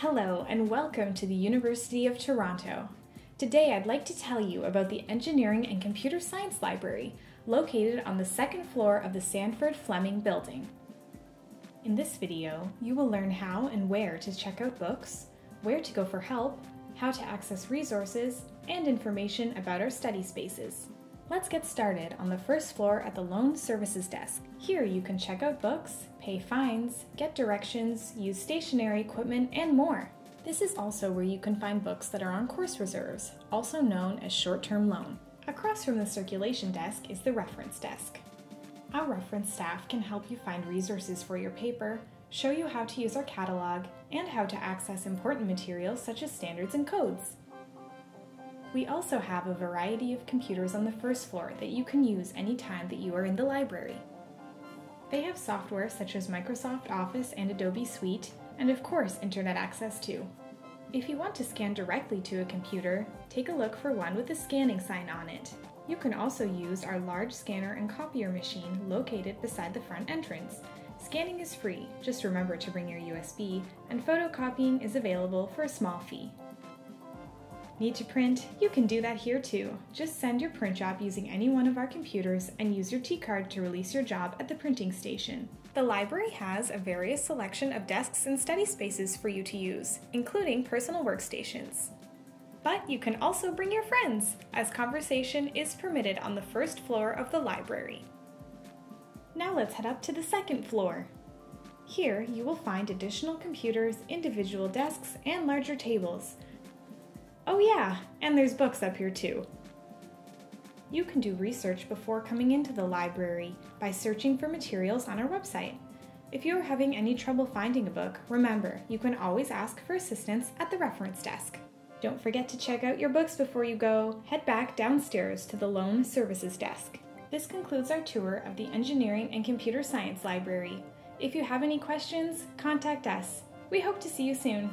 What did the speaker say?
Hello, and welcome to the University of Toronto. Today, I'd like to tell you about the Engineering and Computer Science Library, located on the second floor of the Sandford Fleming Building. In this video, you will learn how and where to check out books, where to go for help, how to access resources, and information about our study spaces. Let's get started on the first floor at the Loan Services Desk. Here you can check out books, pay fines, get directions, use stationary equipment, and more. This is also where you can find books that are on course reserves, also known as short-term loan. Across from the circulation desk is the reference desk. Our reference staff can help you find resources for your paper, show you how to use our catalog, and how to access important materials such as standards and codes. We also have a variety of computers on the first floor that you can use anytime that you are in the library. They have software such as Microsoft Office and Adobe Suite, and of course internet access too. If you want to scan directly to a computer, take a look for one with a scanning sign on it. You can also use our large scanner and copier machine located beside the front entrance. Scanning is free, just remember to bring your USB, and photocopying is available for a small fee. Need to print? You can do that here too. Just send your print job using any one of our computers and use your T-card to release your job at the printing station. The library has a various selection of desks and study spaces for you to use, including personal workstations. But you can also bring your friends, as conversation is permitted on the first floor of the library. Now let's head up to the second floor. Here you will find additional computers, individual desks, and larger tables, Oh yeah, and there's books up here too. You can do research before coming into the library by searching for materials on our website. If you are having any trouble finding a book, remember, you can always ask for assistance at the reference desk. Don't forget to check out your books before you go. Head back downstairs to the Loan Services Desk. This concludes our tour of the Engineering and Computer Science Library. If you have any questions, contact us. We hope to see you soon.